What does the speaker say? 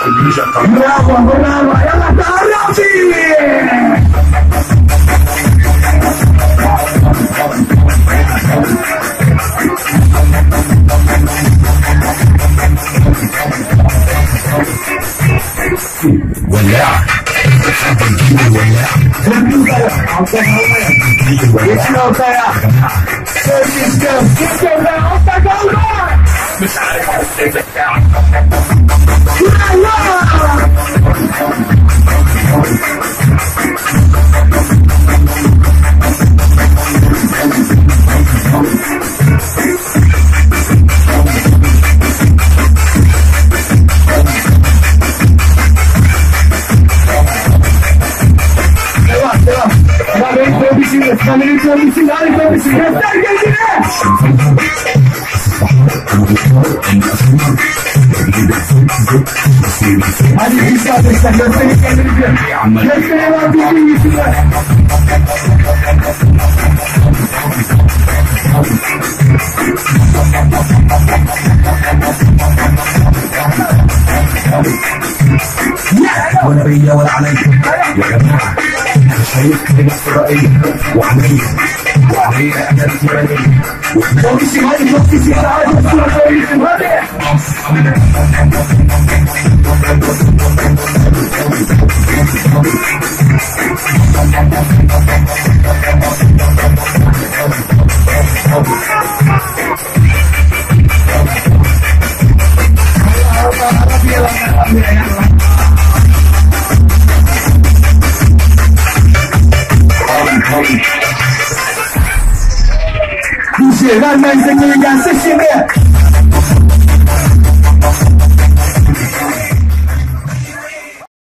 برافو برافو يلا تعرفي ولاعة بنجيب الولاعة يسلو كيا سيستم سيستم حطك الله مش عارف koyabilsin, kamerayı koyabilsin, hadi koyabilsin. Göster kendini. Hadi bir kardeşler, gösterin kendinizi. Gösterin lan bizim yüzünden. ولا بيا ولا عليكم يا جماعة أنا شايف كده إسرائيل إسرائيل Koyabilsin, hadi koyabilsin, hadi koyabilsin, hadi. وعملية Run, man, sing, we got 60 there.